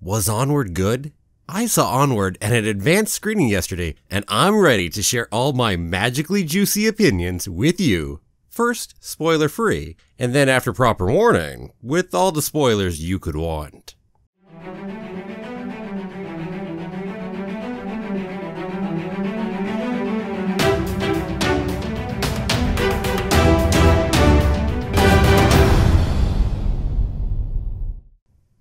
Was Onward good? I saw Onward at an advanced screening yesterday, and I'm ready to share all my magically juicy opinions with you. First, spoiler free, and then after proper warning, with all the spoilers you could want.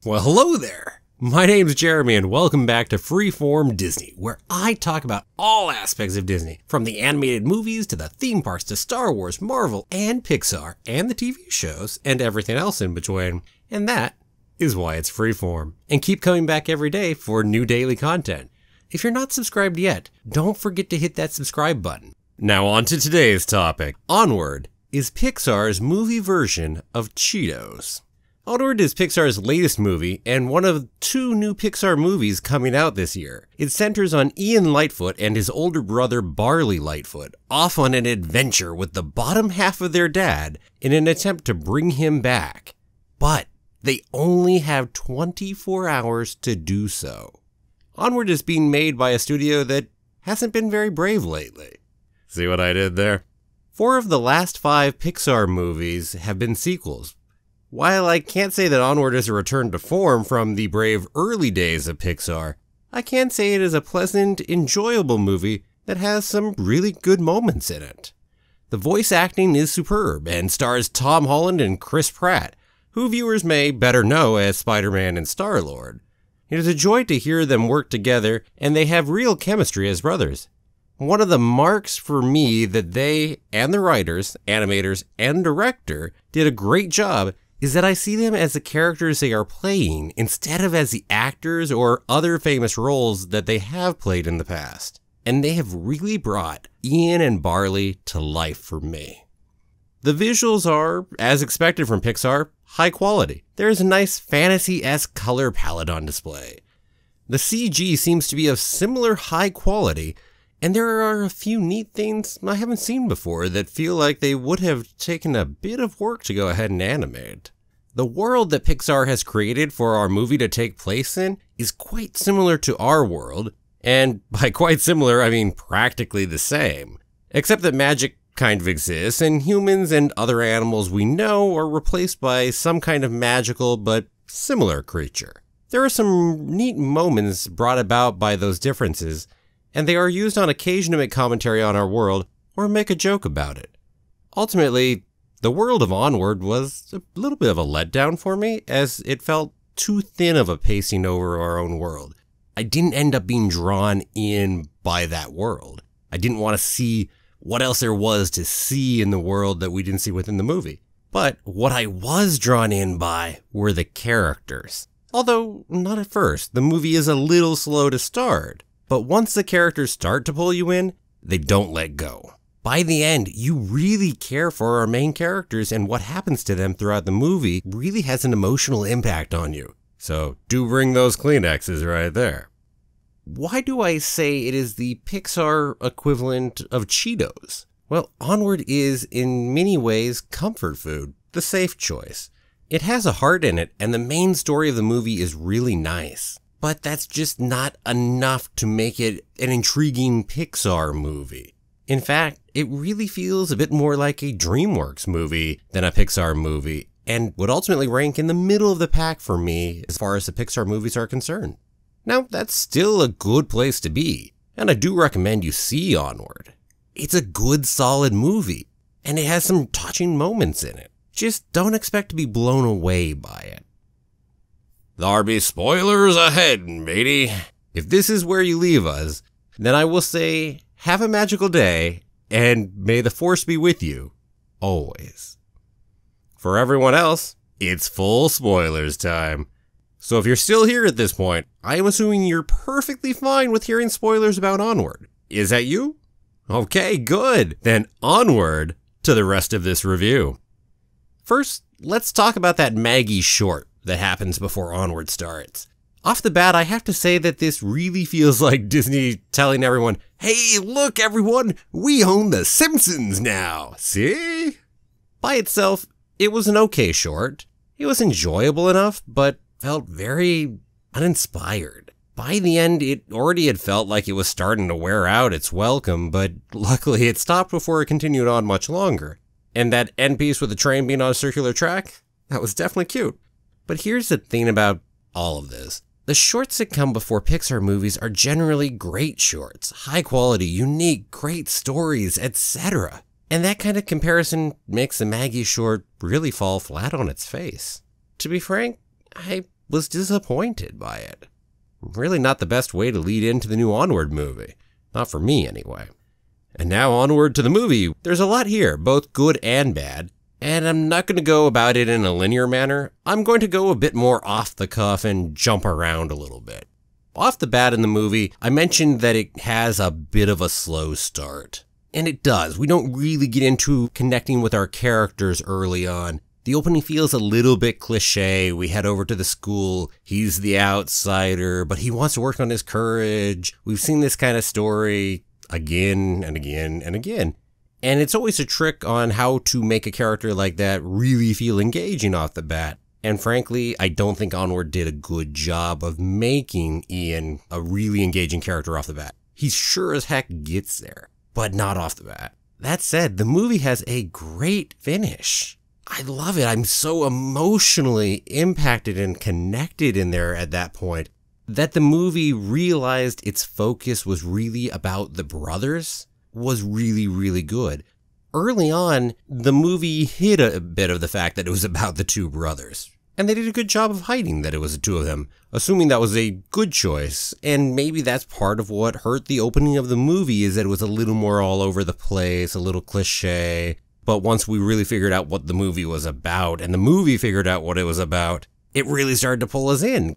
Well, hello there. My name's Jeremy, and welcome back to Freeform Disney, where I talk about all aspects of Disney, from the animated movies to the theme parks to Star Wars, Marvel, and Pixar, and the TV shows, and everything else in between. And that is why it's Freeform. And keep coming back every day for new daily content. If you're not subscribed yet, don't forget to hit that subscribe button. Now, on to today's topic Onward is Pixar's movie version of Cheetos. Onward is Pixar's latest movie and one of two new Pixar movies coming out this year. It centers on Ian Lightfoot and his older brother Barley Lightfoot off on an adventure with the bottom half of their dad in an attempt to bring him back. But they only have 24 hours to do so. Onward is being made by a studio that hasn't been very brave lately. See what I did there? Four of the last five Pixar movies have been sequels, while I can't say that Onward is a return to form from the brave early days of Pixar, I can say it is a pleasant, enjoyable movie that has some really good moments in it. The voice acting is superb and stars Tom Holland and Chris Pratt, who viewers may better know as Spider Man and Star Lord. It is a joy to hear them work together, and they have real chemistry as brothers. One of the marks for me that they and the writers, animators, and director did a great job is that I see them as the characters they are playing instead of as the actors or other famous roles that they have played in the past. And they have really brought Ian and Barley to life for me. The visuals are, as expected from Pixar, high quality. There is a nice fantasy esque color palette on display. The CG seems to be of similar high quality, and there are a few neat things I haven't seen before that feel like they would have taken a bit of work to go ahead and animate. The world that Pixar has created for our movie to take place in is quite similar to our world, and by quite similar, I mean practically the same. Except that magic kind of exists, and humans and other animals we know are replaced by some kind of magical but similar creature. There are some neat moments brought about by those differences, and they are used on occasion to make commentary on our world or make a joke about it. Ultimately, the world of Onward was a little bit of a letdown for me, as it felt too thin of a pacing over our own world. I didn't end up being drawn in by that world. I didn't want to see what else there was to see in the world that we didn't see within the movie. But what I was drawn in by were the characters. Although, not at first. The movie is a little slow to start. But once the characters start to pull you in, they don't let go. By the end, you really care for our main characters, and what happens to them throughout the movie really has an emotional impact on you. So do bring those Kleenexes right there. Why do I say it is the Pixar equivalent of Cheetos? Well, Onward is, in many ways, comfort food, the safe choice. It has a heart in it, and the main story of the movie is really nice but that's just not enough to make it an intriguing Pixar movie. In fact, it really feels a bit more like a DreamWorks movie than a Pixar movie, and would ultimately rank in the middle of the pack for me as far as the Pixar movies are concerned. Now, that's still a good place to be, and I do recommend you see Onward. It's a good, solid movie, and it has some touching moments in it. Just don't expect to be blown away by it. There be spoilers ahead, matey. If this is where you leave us, then I will say, have a magical day, and may the force be with you, always. For everyone else, it's full spoilers time. So if you're still here at this point, I am assuming you're perfectly fine with hearing spoilers about Onward. Is that you? Okay, good. Then onward to the rest of this review. First, let's talk about that Maggie short that happens before Onward starts. Off the bat, I have to say that this really feels like Disney telling everyone, hey, look, everyone, we own The Simpsons now. See? By itself, it was an okay short. It was enjoyable enough, but felt very, uninspired. By the end, it already had felt like it was starting to wear out its welcome, but luckily it stopped before it continued on much longer. And that end piece with the train being on a circular track, that was definitely cute. But here's the thing about all of this. The shorts that come before Pixar movies are generally great shorts, high quality, unique, great stories, etc. And that kind of comparison makes the Maggie short really fall flat on its face. To be frank, I was disappointed by it. Really not the best way to lead into the new Onward movie. Not for me, anyway. And now onward to the movie. There's a lot here, both good and bad. And I'm not going to go about it in a linear manner. I'm going to go a bit more off the cuff and jump around a little bit. Off the bat in the movie, I mentioned that it has a bit of a slow start. And it does. We don't really get into connecting with our characters early on. The opening feels a little bit cliche. We head over to the school. He's the outsider, but he wants to work on his courage. We've seen this kind of story again and again and again. And it's always a trick on how to make a character like that really feel engaging off the bat. And frankly, I don't think Onward did a good job of making Ian a really engaging character off the bat. He sure as heck gets there, but not off the bat. That said, the movie has a great finish. I love it. I'm so emotionally impacted and connected in there at that point that the movie realized its focus was really about the brothers was really, really good. Early on, the movie hid a bit of the fact that it was about the two brothers. And they did a good job of hiding that it was the two of them, assuming that was a good choice. And maybe that's part of what hurt the opening of the movie is that it was a little more all over the place, a little cliche. But once we really figured out what the movie was about, and the movie figured out what it was about, it really started to pull us in.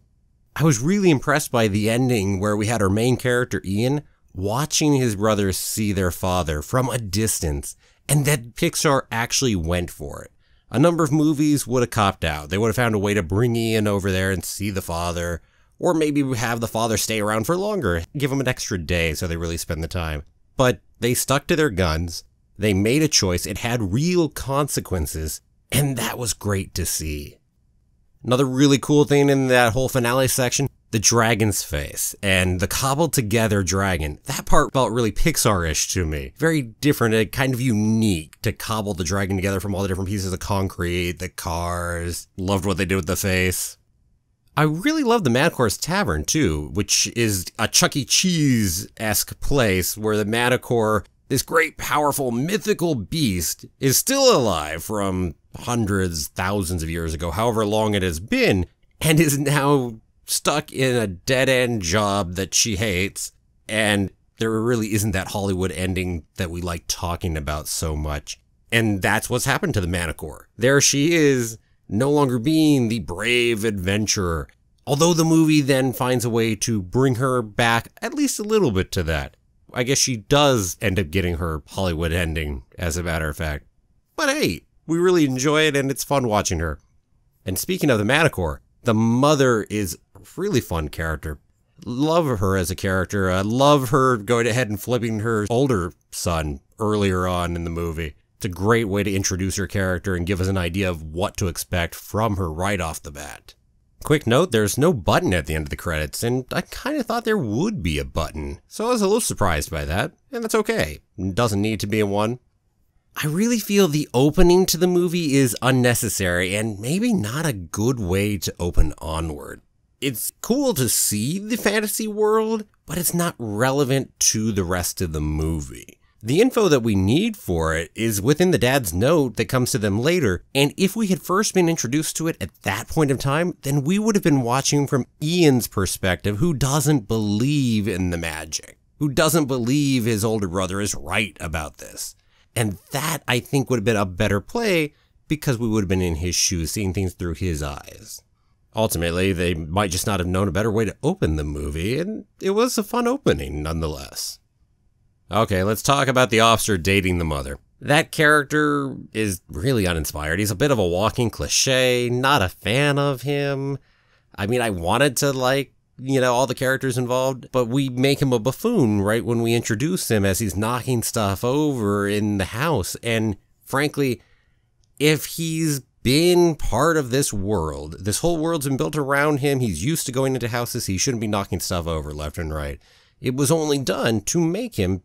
I was really impressed by the ending where we had our main character, Ian, watching his brothers see their father from a distance, and that Pixar actually went for it. A number of movies would have copped out. They would have found a way to bring Ian over there and see the father, or maybe have the father stay around for longer, give him an extra day so they really spend the time. But they stuck to their guns, they made a choice, it had real consequences, and that was great to see. Another really cool thing in that whole finale section the dragon's face and the cobbled together dragon. That part felt really Pixar-ish to me. Very different and kind of unique to cobble the dragon together from all the different pieces of concrete, the cars. Loved what they did with the face. I really love the Manticore's Tavern too, which is a Chuck E. Cheese-esque place where the Manticore, this great, powerful, mythical beast, is still alive from hundreds, thousands of years ago, however long it has been, and is now stuck in a dead end job that she hates, and there really isn't that Hollywood ending that we like talking about so much. And that's what's happened to the Manticore. There she is, no longer being the brave adventurer. Although the movie then finds a way to bring her back at least a little bit to that. I guess she does end up getting her Hollywood ending, as a matter of fact. But hey, we really enjoy it and it's fun watching her. And speaking of the Manticore, the mother is really fun character. Love her as a character. I love her going ahead and flipping her older son earlier on in the movie. It's a great way to introduce her character and give us an idea of what to expect from her right off the bat. Quick note, there's no button at the end of the credits, and I kind of thought there would be a button, so I was a little surprised by that, and that's okay. It doesn't need to be a one. I really feel the opening to the movie is unnecessary and maybe not a good way to open onward it's cool to see the fantasy world, but it's not relevant to the rest of the movie. The info that we need for it is within the dad's note that comes to them later, and if we had first been introduced to it at that point of time, then we would have been watching from Ian's perspective, who doesn't believe in the magic, who doesn't believe his older brother is right about this. And that, I think, would have been a better play because we would have been in his shoes, seeing things through his eyes. Ultimately, they might just not have known a better way to open the movie, and it was a fun opening nonetheless. Okay, let's talk about the officer dating the mother. That character is really uninspired. He's a bit of a walking cliche, not a fan of him. I mean, I wanted to like, you know, all the characters involved, but we make him a buffoon right when we introduce him as he's knocking stuff over in the house. And frankly, if he's been part of this world. This whole world's been built around him. He's used to going into houses. He shouldn't be knocking stuff over left and right. It was only done to make him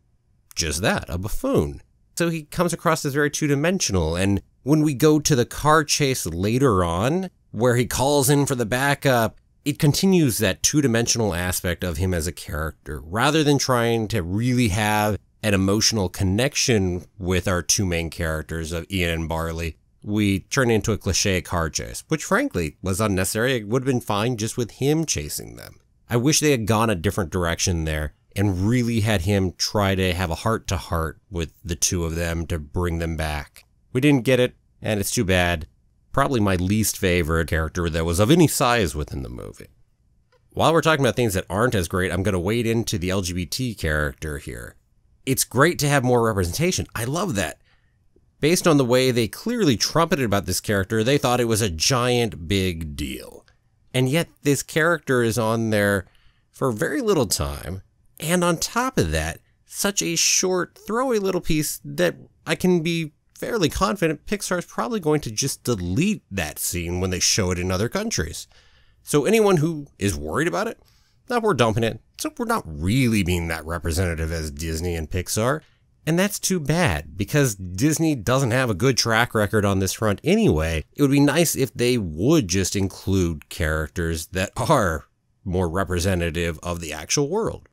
just that, a buffoon. So he comes across as very two dimensional. And when we go to the car chase later on, where he calls in for the backup, it continues that two dimensional aspect of him as a character rather than trying to really have an emotional connection with our two main characters of Ian and Barley. We turn into a cliche car chase, which frankly was unnecessary. It would have been fine just with him chasing them. I wish they had gone a different direction there and really had him try to have a heart to heart with the two of them to bring them back. We didn't get it, and it's too bad. Probably my least favorite character that was of any size within the movie. While we're talking about things that aren't as great, I'm going to wade into the LGBT character here. It's great to have more representation. I love that. Based on the way they clearly trumpeted about this character, they thought it was a giant big deal. And yet, this character is on there for very little time and on top of that, such a short, throwaway little piece that I can be fairly confident Pixar is probably going to just delete that scene when they show it in other countries. So anyone who is worried about it, now we're dumping it. So we're not really being that representative as Disney and Pixar. And that's too bad because Disney doesn't have a good track record on this front anyway. It would be nice if they would just include characters that are more representative of the actual world.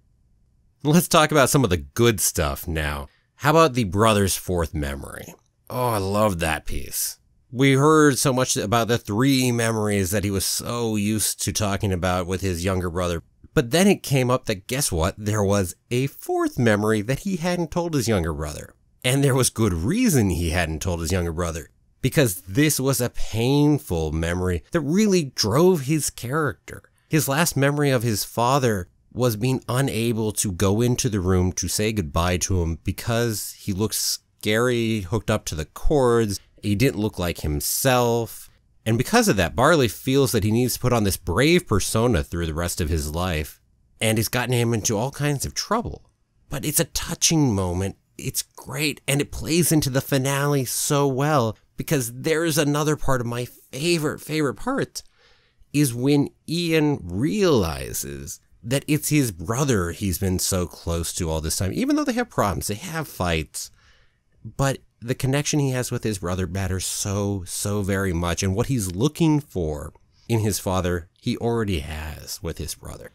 Let's talk about some of the good stuff now. How about the brother's fourth memory? Oh, I love that piece. We heard so much about the three memories that he was so used to talking about with his younger brother. But then it came up that guess what? There was a fourth memory that he hadn't told his younger brother. And there was good reason he hadn't told his younger brother. Because this was a painful memory that really drove his character. His last memory of his father was being unable to go into the room to say goodbye to him because he looked scary, hooked up to the cords. He didn't look like himself. And because of that, Barley feels that he needs to put on this brave persona through the rest of his life. And it's gotten him into all kinds of trouble. But it's a touching moment. It's great. And it plays into the finale so well because there's another part of my favorite, favorite part is when Ian realizes that it's his brother he's been so close to all this time, even though they have problems, they have fights. But the connection he has with his brother matters so, so very much. And what he's looking for in his father, he already has with his brother.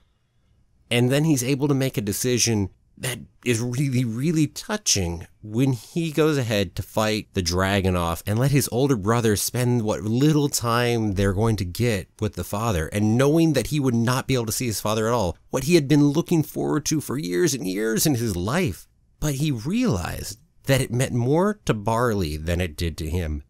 And then he's able to make a decision that is really, really touching when he goes ahead to fight the dragon off and let his older brother spend what little time they're going to get with the father. And knowing that he would not be able to see his father at all, what he had been looking forward to for years and years in his life. But he realized that it meant more to Barley than it did to him.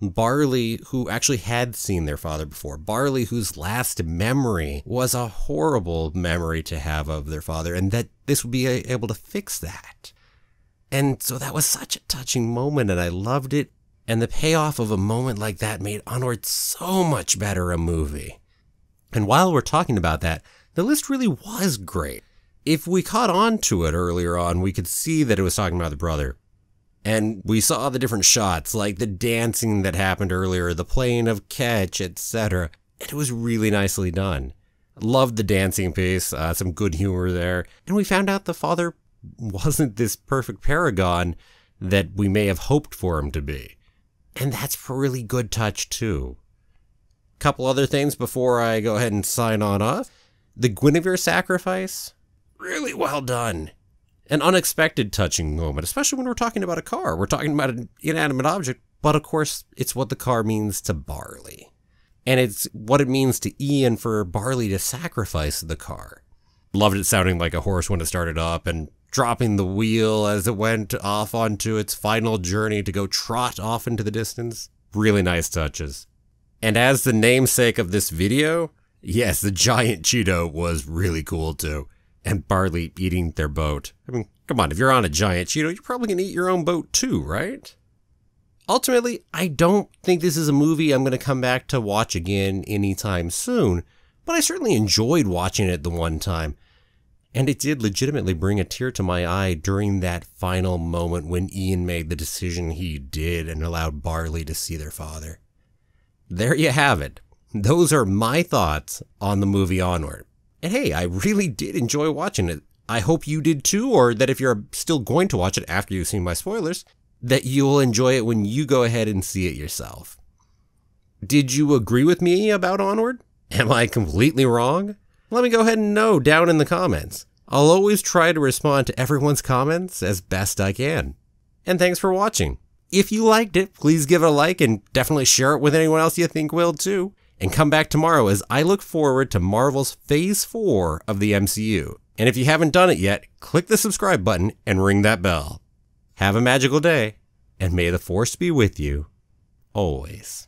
Barley, who actually had seen their father before, Barley, whose last memory was a horrible memory to have of their father, and that this would be able to fix that. And so that was such a touching moment, and I loved it. And the payoff of a moment like that made Onward so much better a movie. And while we're talking about that, the list really was great. If we caught on to it earlier on, we could see that it was talking about the brother. And we saw the different shots, like the dancing that happened earlier, the playing of catch, etc. And it was really nicely done. Loved the dancing piece, uh, some good humor there. And we found out the father wasn't this perfect paragon that we may have hoped for him to be. And that's a really good touch, too. Couple other things before I go ahead and sign on off. The Guinevere sacrifice, really well done an unexpected touching moment, especially when we're talking about a car. We're talking about an inanimate object, but of course, it's what the car means to Barley. And it's what it means to Ian for Barley to sacrifice the car. Loved it sounding like a horse when it started up and dropping the wheel as it went off onto its final journey to go trot off into the distance. Really nice touches. And as the namesake of this video, yes, the giant Cheeto was really cool too and Barley eating their boat. I mean, come on, if you're on a giant Cheeto, you're probably going to eat your own boat too, right? Ultimately, I don't think this is a movie I'm going to come back to watch again anytime soon, but I certainly enjoyed watching it the one time. And it did legitimately bring a tear to my eye during that final moment when Ian made the decision he did and allowed Barley to see their father. there you have it. Those are my thoughts on the movie Onward. And hey, I really did enjoy watching it. I hope you did too, or that if you're still going to watch it after you've seen my spoilers, that you'll enjoy it when you go ahead and see it yourself. Did you agree with me about Onward? Am I completely wrong? Let me go ahead and know down in the comments. I'll always try to respond to everyone's comments as best I can. And thanks for watching. If you liked it, please give it a like and definitely share it with anyone else you think will too. And come back tomorrow as I look forward to Marvel's Phase 4 of the MCU. And if you haven't done it yet, click the subscribe button and ring that bell. Have a magical day, and may the Force be with you always.